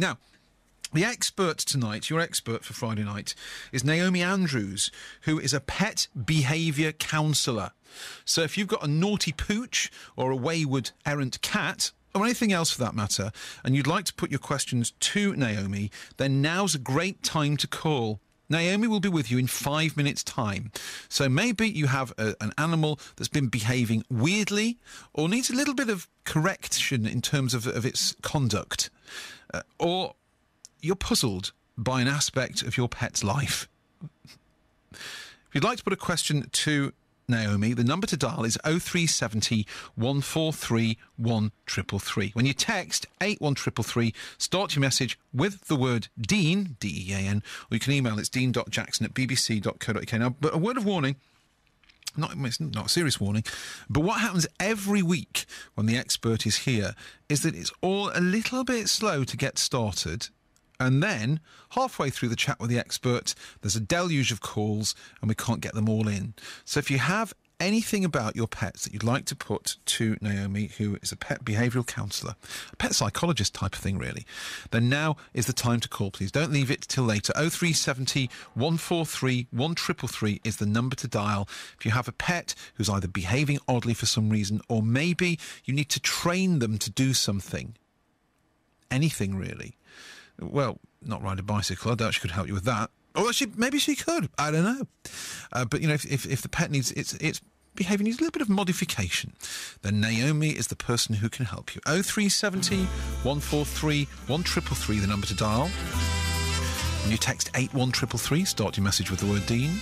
Now, the expert tonight, your expert for Friday night, is Naomi Andrews, who is a pet behaviour counsellor. So if you've got a naughty pooch or a wayward errant cat, or anything else for that matter, and you'd like to put your questions to Naomi, then now's a great time to call. Naomi will be with you in five minutes' time. So maybe you have a, an animal that's been behaving weirdly or needs a little bit of correction in terms of, of its conduct, uh, or you're puzzled by an aspect of your pet's life. if you'd like to put a question to Naomi, the number to dial is 0370 143 1333. When you text 81333, start your message with the word Dean, D E A N, or you can email it's dean.jackson at bbc.co.uk. Now, but a word of warning not, it's not a serious warning, but what happens every week when the expert is here is that it's all a little bit slow to get started. And then, halfway through the chat with the expert, there's a deluge of calls and we can't get them all in. So if you have anything about your pets that you'd like to put to Naomi, who is a pet behavioural counsellor, a pet psychologist type of thing, really, then now is the time to call, please. Don't leave it till later. 0370 143 1333 is the number to dial. If you have a pet who's either behaving oddly for some reason, or maybe you need to train them to do something, anything really. Well, not ride a bicycle. I doubt she could help you with that. Or she, maybe she could. I don't know. Uh, but you know, if, if, if the pet needs its its behaviour needs a little bit of modification, then Naomi is the person who can help you. 0370 143 1333, the number to dial. And you text 81333, start your message with the word Dean.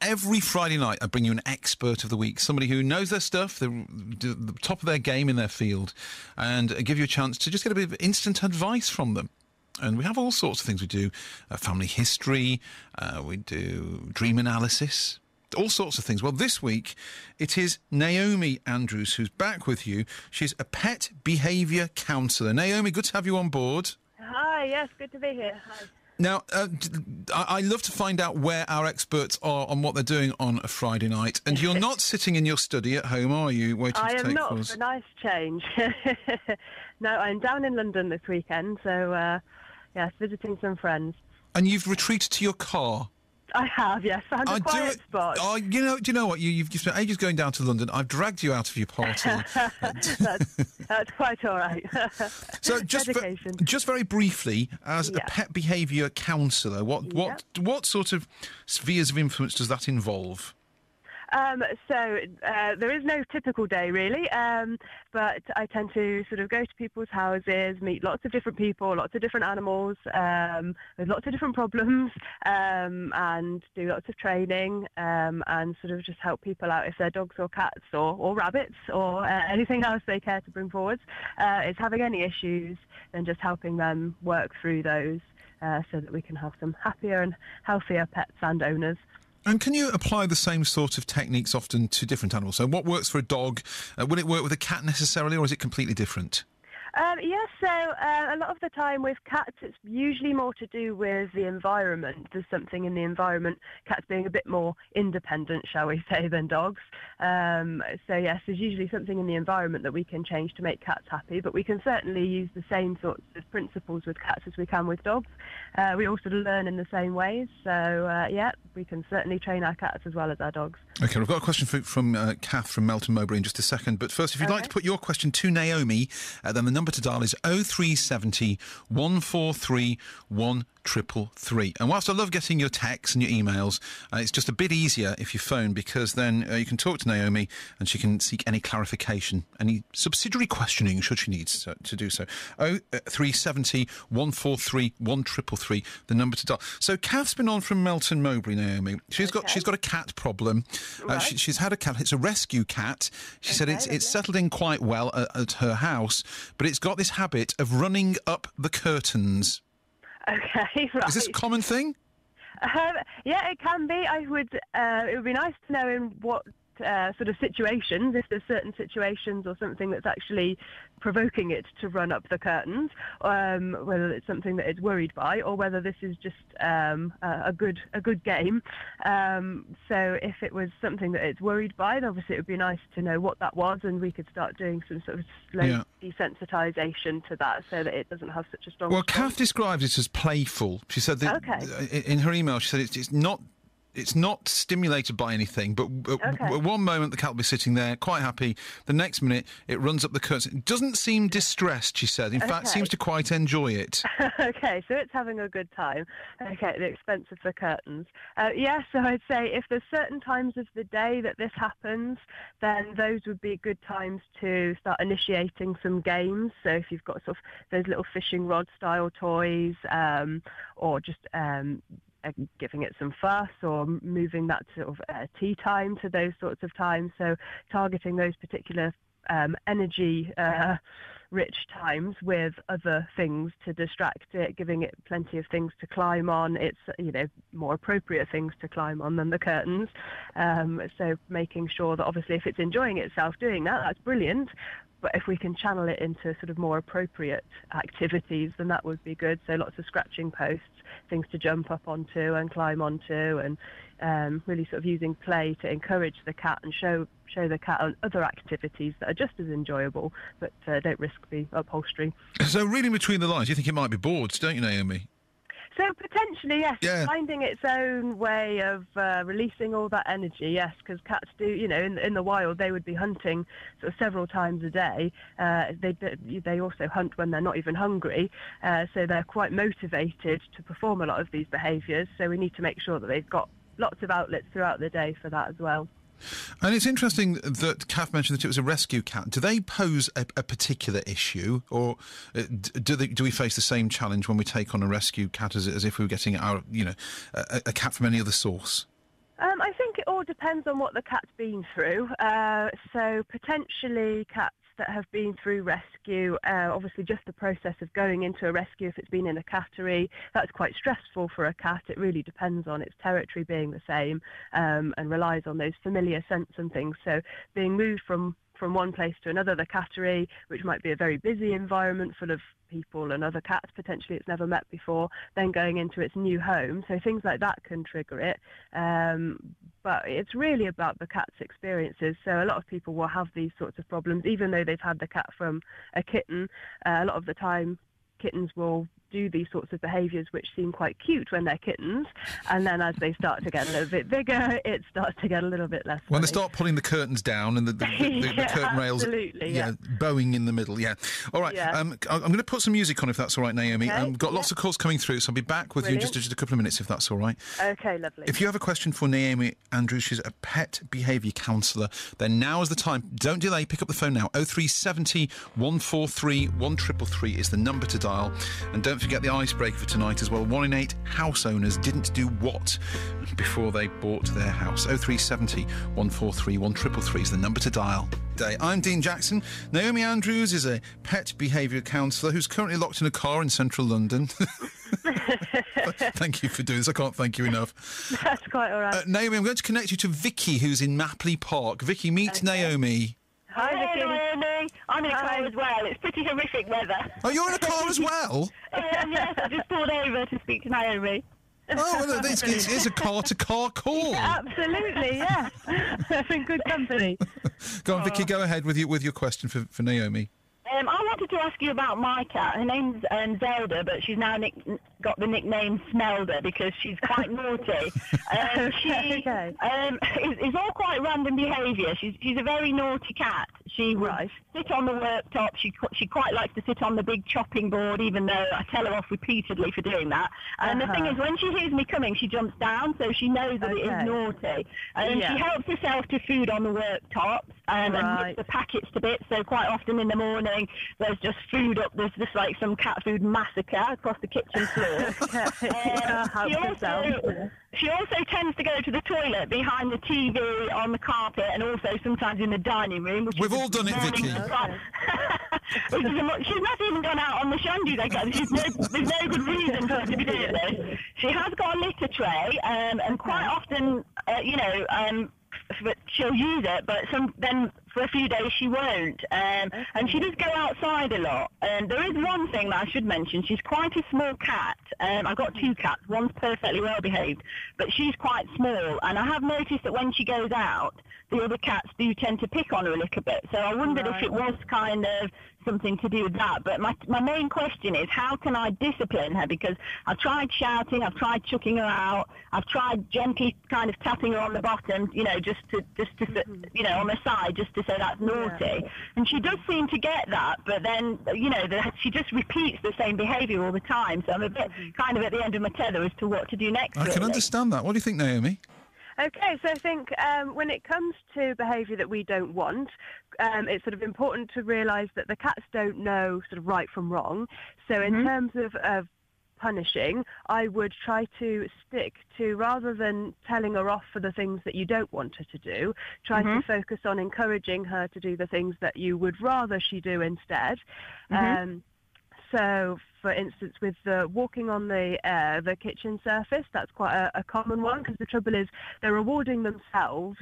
Every Friday night, I bring you an expert of the week, somebody who knows their stuff, the, the top of their game in their field, and give you a chance to just get a bit of instant advice from them. And we have all sorts of things we do uh, family history, uh, we do dream analysis, all sorts of things. Well, this week it is Naomi Andrews who's back with you. She's a pet behaviour counsellor. Naomi, good to have you on board. Hi, yes, good to be here. Hi. Now, uh, I-, I love to find out where our experts are on what they're doing on a Friday night. And you're not sitting in your study at home, are you? Waiting I to am take not, for a nice change. no, I'm down in London this weekend, so uh, yes, visiting some friends. And you've retreated to your car. I have, yes, found a I quiet do spot. Oh, you know, do you know what? You, you've, you've spent ages going down to London. I've dragged you out of your party. that's, that's quite all right. so just ve- just very briefly, as a pet behaviour counsellor, what what what sort of spheres of influence does that involve? Um, so uh, there is no typical day really, um, but I tend to sort of go to people's houses, meet lots of different people, lots of different animals um, with lots of different problems, um, and do lots of training um, and sort of just help people out if they're dogs or cats or, or rabbits or uh, anything else they care to bring forward. Uh, is having any issues and just helping them work through those. Uh, so that we can have some happier and healthier pets and owners. And can you apply the same sort of techniques often to different animals? So, what works for a dog? Uh, will it work with a cat necessarily, or is it completely different? Um, yes, so uh, a lot of the time with cats, it's usually more to do with the environment. There's something in the environment, cats being a bit more independent, shall we say, than dogs. Um, so yes, there's usually something in the environment that we can change to make cats happy, but we can certainly use the same sorts of principles with cats as we can with dogs. Uh, we also learn in the same ways, so uh, yeah, we can certainly train our cats as well as our dogs. Okay, we've got a question for, from uh, Kath from Melton Mowbray in just a second. But first, if you'd like to put your question to Naomi, uh, then the number to dial is 0370 143 1333. And whilst I love getting your texts and your emails, uh, it's just a bit easier if you phone because then uh, you can talk to Naomi and she can seek any clarification, any subsidiary questioning should she need to, to do so. 0370 143 1333, the number to dial. So Kath's been on from Melton Mowbray, Naomi. She's got she's got a cat problem. Uh, she, she's had a cat. It's a rescue cat. She said it's it's settled in quite well at, at her house, but it's got this habit of running up the curtains. Okay, right. Is this a common thing? Um, yeah, it can be. I would. Uh, it would be nice to know in what uh, sort of situations, if there's certain situations or something that's actually provoking it to run up the curtains, um, whether it's something that it's worried by or whether this is just um, a, a good a good game. Um, so if it was something that it's worried by, then obviously it would be nice to know what that was, and we could start doing some sort of slow Yeah. desensitization to that, so that it doesn't have such a strong. Well. Kath describes it as playful. She said that Okay. in her email. She said it's, it's not. It's not stimulated by anything, but at Okay. one moment the cat will be sitting there quite happy. The next minute it runs up the curtain. It doesn't seem distressed, she said. In fact, seems to quite enjoy it. okay, so it's having a good time. Okay, at the expense of the curtains. Uh, yeah, so I'd say if there's certain times of the day that this happens, then those would be good times to start initiating some games. So if you've got sort of those little fishing rod style toys, um, or just um, giving it some fuss or moving that sort of uh, tea time to those sorts of times. So targeting those particular um, energy uh, rich times with other things to distract it, giving it plenty of things to climb on. It's you know more appropriate things to climb on than the curtains. Um, so making sure that obviously if it's enjoying itself doing that, that's brilliant. But if we can channel it into sort of more appropriate activities, then that would be good. So lots of scratching posts, things to jump up onto and climb onto, and um, really sort of using play to encourage the cat and show show the cat other activities that are just as enjoyable, but uh, don't risk the upholstery. So, reading between the lines, you think it might be boards, don't you, Naomi? So potentially, yes, Yeah. finding its own way of uh, releasing all that energy, yes, because cats do, you know, in, in the wild they would be hunting sort of several times a day. Uh, they they also hunt when they're not even hungry, uh, so they're quite motivated to perform a lot of these behaviours. So we need to make sure that they've got lots of outlets throughout the day for that as well. And it's interesting that Kath mentioned that it was a rescue cat. Do they pose a, a particular issue, or uh, do they, do we face the same challenge when we take on a rescue cat as, as if we were getting our, you know, a, a cat from any other source? Um, I think it all depends on what the cat's been through. Uh, so potentially cats that have been through rescue, uh, obviously just the process of going into a rescue, if it's been in a cattery, that's quite stressful for a cat. It really depends on its territory being the same um, and relies on those familiar scents and things. So being moved from from one place to another, the cattery, which might be a very busy environment full of people and other cats potentially it's never met before, then going into its new home. So things like that can trigger it. Um, but it's really about the cat's experiences. So a lot of people will have these sorts of problems, even though they've had the cat from a kitten. Uh, a lot of the time, kittens will do these sorts of behaviours which seem quite cute when they're kittens, and then as they start to get a little bit bigger, it starts to get a little bit less. When they start pulling the curtains down and the, the, the, the, Yeah, curtain rails, absolutely, yeah. bowing in the middle, yeah. All right, Yeah. um, I'm going to put some music on if that's all right, Naomi. Okay, Um, got lots yeah. of calls coming through, so I'll be back with you just, just a couple of minutes if that's all right. Okay, lovely. If you have a question for Naomi Andrews, she's a pet behaviour counsellor, then now is the time. Don't delay, pick up the phone now. 0370 143 1333 is the number to dial. And don't forget the icebreaker for tonight as well. One in eight house owners didn't do what before they bought their house. 0370 143 1333 is the number to dial. Day. I'm Dean Jackson. Naomi Andrews is a pet behaviour counsellor who's currently locked in a car in central London. thank you for doing this. I can't thank you enough. That's quite all right. Uh, Naomi, I'm going to connect you to Vicky, who's in Mapperley Park. Vicky, meet Naomi. Hi, Vicky. Hello, Naomi. I'm in a car as well. It's pretty horrific weather. Oh, you're in a car as well? Um, yes, I just pulled over to speak to Naomi. Oh, well, it's, it's, it's a car-to-car call. Absolutely, yeah. in good company. Go on, Vicky, go ahead with your, with your question for, for Naomi. Um, I wanted to ask you about my cat. Her name's um, Zelda, but she's now nick- got the nickname Smelda because she's quite naughty. Um, she Okay. um, is, is all quite random behaviour. She's she's a very naughty cat. She would Right. sit on the worktop. She she quite likes to sit on the big chopping board, even though I tell her off repeatedly for doing that. And the thing Uh-huh. is, when she hears me coming, she jumps down, so she knows that it Okay. is naughty. And Yeah. she helps herself to food on the worktops um, and Right. rips the packets to bits. So quite often in the morning, there's just food up. There's just like some cat food massacre across the kitchen floor. Yeah, Um, she, also, she also tends to go to the toilet behind the TV on the carpet and also sometimes in the dining room. Which We've all done it, Vicky. spot. Which is a mo- she's not even gone out on the shandy. Like that. She's no, there's no good reason for her to be doing this. She has got a litter tray, um, and quite often, uh, you know, um, but she'll use it, but some then for a few days she won't. Um, And she does go outside a lot. And there is one thing that I should mention. She's quite a small cat. Um, I've got two cats. One's perfectly well behaved, but she's quite small. And I have noticed that when she goes out, the other cats do tend to pick on her a little bit. So I wondered if it was kind of something to do with that. But my, my main question is how can I discipline her? Because I've tried shouting, I've tried chucking her out, I've tried gently kind of tapping her on the bottom, you know, just to, just to, mm-hmm. you know, on the side, just to say that's naughty. And she does seem to get that, but then, you know, the, she just repeats the same behaviour all the time. So I'm a bit mm-hmm. kind of at the end of my tether as to what to do next. I can understand that. What do you think, Naomi? Okay, so I think um, when it comes to behaviour that we don't want, um, it's sort of important to realise that the cats don't know sort of right from wrong. So in terms of, of punishing, I would try to stick to rather than telling her off for the things that you don't want her to do, try to focus on encouraging her to do the things that you would rather she do instead. Um, so, for instance, with the walking on the uh, the kitchen surface, that's quite a, a common one because the trouble is they're rewarding themselves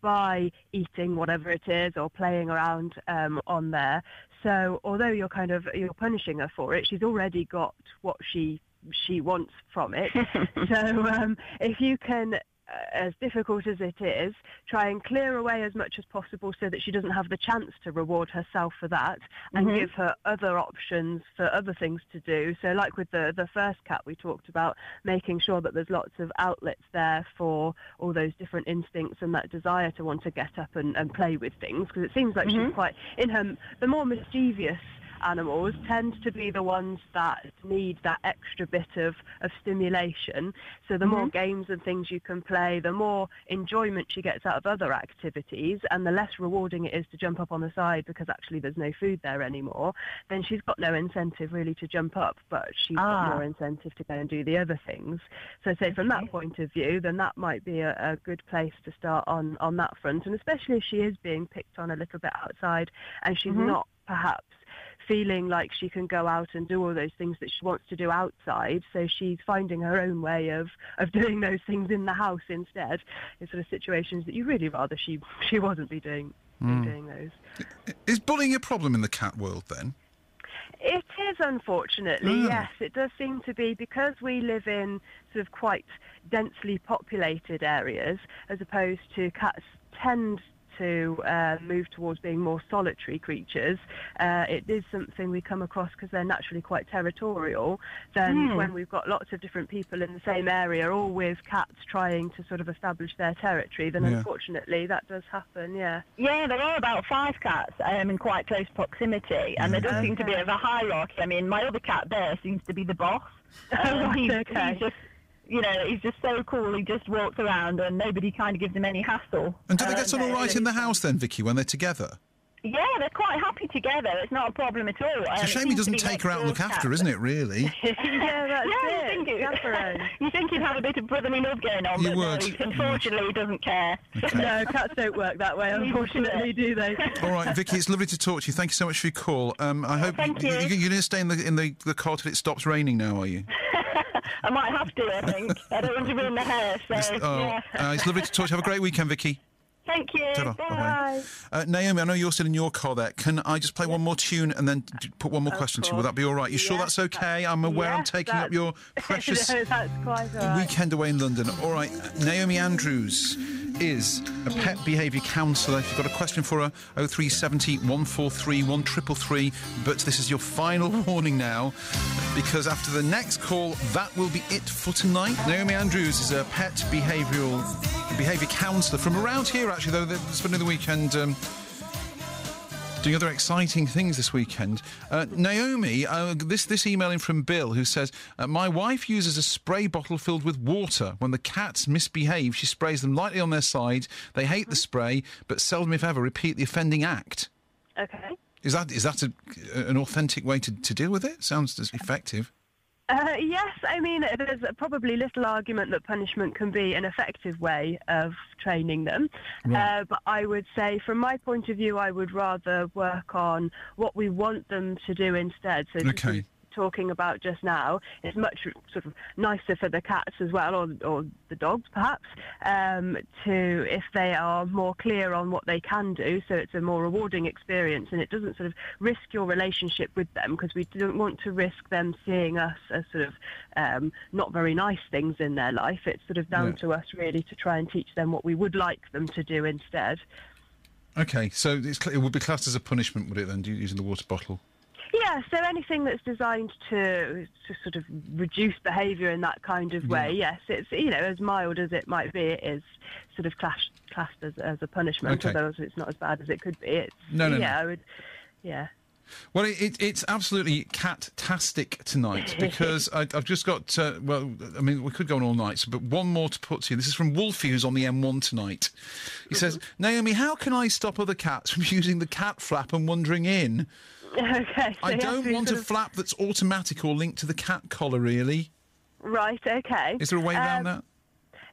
by eating whatever it is or playing around um, on there. So, although you're kind of you're punishing her for it, she's already got what she she wants from it. so, um, if you can Uh, as difficult as it is, try and clear away as much as possible so that she doesn't have the chance to reward herself for that and mm-hmm. give her other options for other things to do. So like with the, the first cat we talked about, making sure that there's lots of outlets there for all those different instincts and that desire to want to get up and, and play with things because it seems like she's mm-hmm. quite, in her, the more mischievous animals tend to be the ones that need that extra bit of, of stimulation. So the more games and things you can play, the more enjoyment she gets out of other activities, and the less rewarding it is to jump up on the side because actually there's no food there anymore, then she's got no incentive really to jump up, but she's Ah. got more incentive to go and do the other things. So say from that point of view, then that might be a, a good place to start on, on that front, and especially if she is being picked on a little bit outside and she's not perhaps feeling like she can go out and do all those things that she wants to do outside. So she's finding her own way of, of doing those things in the house instead. In sort of situations that you really rather she she wasn't be doing be doing those. Is bullying a problem in the cat world then? It is, unfortunately, Ah. yes. It does seem to be because we live in sort of quite densely populated areas, as opposed to cats tend to uh, move towards being more solitary creatures. Uh, it is something we come across because they're naturally quite territorial. Then, when we've got lots of different people in the same area, all with cats trying to sort of establish their territory, then Yeah. unfortunately that does happen. Yeah. Yeah, there are about five cats um, in quite close proximity, and there does seem to be a bit of a hierarchy. I mean, my other cat there seems to be the boss. Um, he's, okay. he's just, you know, he's just so cool. He just walks around, and nobody kind of gives him any hassle. And do they Um, get on all right in the house then, Vicky, when they're together? Yeah, they're quite happy together. It's not a problem at all. It's a shame he doesn't take her out and look after, her, isn't it, really? yeah, that's Yeah, it. you think, Chaperone. it, you think he'd have a bit of brotherly love going on, You but no, would. he- unfortunately, he doesn't care. No, cats don't work that way, unfortunately, do they? All right, Vicky, it's lovely to talk to you. Thank you so much for your call. Um, I hope thank you. you're going to stay in the in the, the car till it stops raining now, are you? I might have to, I think. I don't want to ruin the hair, so Oh, yeah. uh, it's lovely to talk to you. Have a great weekend, Vicky. Thank you. Ta-ra. Bye. Bye-bye. Uh, Naomi, I know you're still in your car there. Can I just play one more tune and then put one more question to you? Will that be all right? You sure that's okay? I'm aware I'm Yes, taking up your precious no, that's quite all right. weekend away in London. All right, Naomi Andrews is a pet behaviour counsellor. If you've got a question for her, 0370 143 1333. But this is your final warning now, because after the next call, that will be it for tonight. Naomi Andrews is a pet behavioural behaviour counsellor from around here, actually, though, spending the weekend. Um, doing other exciting things this weekend. Uh, Naomi, uh, this this email in from Bill who says, uh, "My wife uses a spray bottle filled with water. When the cats misbehave, she sprays them lightly on their side. They hate the spray, but seldom, if ever, repeat the offending act." Okay. Is that is that a, an authentic way to, to deal with it? Sounds as effective. Uh, yes, I mean, there's probably little argument that punishment can be an effective way of training them. Uh, but I would say, from my point of view, I would rather work on what we want them to do instead. So Okay. Talking about just now. It's much sort of nicer for the cats as well, or, or the dogs perhaps, um, to if they are more clear on what they can do. So it's a more rewarding experience, and it doesn't sort of risk your relationship with them because we don't want to risk them seeing us as sort of um, not very nice things in their life. It's sort of down Yeah. to us really to try and teach them what we would like them to do instead. Okay, so it's, it would be classed as a punishment, would it then, do- using the water bottle? Yeah, so anything that's designed to to sort of reduce behaviour in that kind of way, yes, it's you know as mild as it might be, it is sort of classed classed as, as a punishment. Okay. Although it's not as bad as it could be. It's, No, no, no. yeah, I would, yeah. Well, it, it, it's absolutely cat-tastic tonight because I, I've just got. Uh, well, I mean, we could go on all night, but one more to put to you. This is from Wolfie, who's on the M1 tonight. He says, "Naomi, how can I stop other cats from using the cat flap and wandering in? Okay. So I don't want a of- flap that's automatic or linked to the cat collar. Really, Right. Okay. is there a way around Um, that?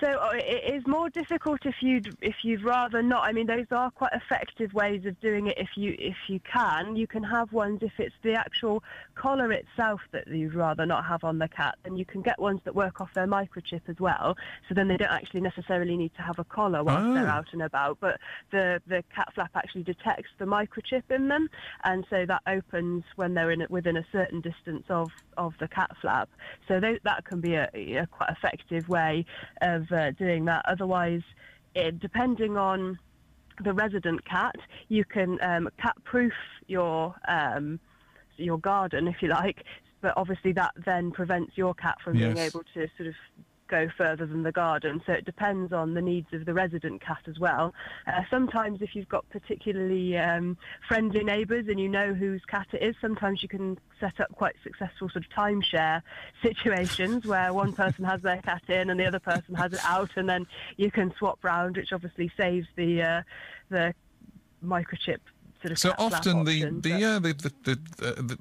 So uh, it is more difficult if you'd if you'd rather not. I mean, those are quite effective ways of doing it. If you if you can, you can have ones if it's the actual collar itself that you'd rather not have on the cat. Then you can get ones that work off their microchip as well. So then they don't actually necessarily need to have a collar whilst they're Oh. out and about. But the the cat flap actually detects the microchip in them, and so that opens when they're in within a certain distance of of the cat flap. So tho- that can be a, a quite effective way of doing that. Otherwise, it, depending on the resident cat, you can um, cat-proof your um, your garden, if you like. But obviously, that then prevents your cat from being able to sort of go further than the garden. So it depends on the needs of the resident cat as well. Uh, sometimes, if you've got particularly um, friendly neighbours and you know whose cat it is, sometimes you can set up quite successful sort of timeshare situations where one person has their cat in and the other person has it out, and then you can swap round, which obviously saves the uh, the microchip sort of So often the option, the, uh, the, the, the, uh, the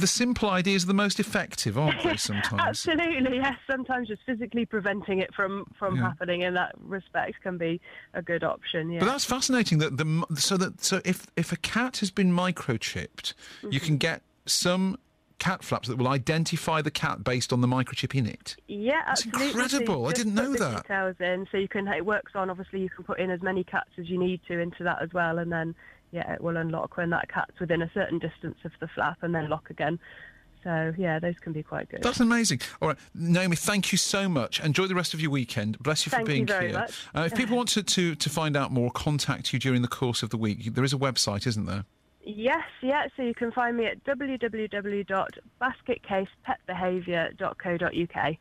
the simple ideas are the most effective, aren't they? Sometimes. Absolutely, yes. Sometimes just physically preventing it from from Yeah. happening in that respect can be a good option. Yeah. But that's fascinating. That the so that so if if a cat has been microchipped, you Mm-hmm. can get some cat flaps that will identify the cat based on the microchip in it. yeah, That's absolutely. So incredible. I didn't know that. Details in, so you can. It works on. Obviously, you can put in as many cats as you need to into that as well, and then yeah, it will unlock when that cat's within a certain distance of the flap, and then lock again. So yeah, those can be quite good. That's amazing. All right, Naomi, thank you so much. Enjoy the rest of your weekend. Bless you for Thank you being very here. much. Uh, if people want to, to to find out more, contact you during the course of the week. There is a website, isn't there? Yes, yeah. So you can find me at www.basketcasepetbehaviour.co.uk.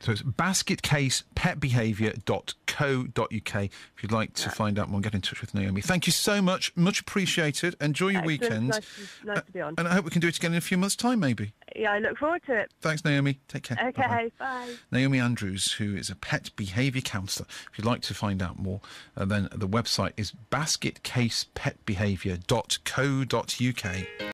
So it's basketcasepetbehaviour.co.uk if you'd like to find out more, get in touch with Naomi. Thank you so much. Much appreciated. Enjoy your Excellent. weekend. Nice, to- nice to be on. And I hope we can do it again in a few months' time, maybe. Yeah, I look forward to it. Thanks, Naomi. Take care. Okay, Bye-bye. bye. Naomi Andrews, who is a pet behaviour counsellor. If you'd like to find out more, uh, then the website is basketcasepetbehaviour.co.uk.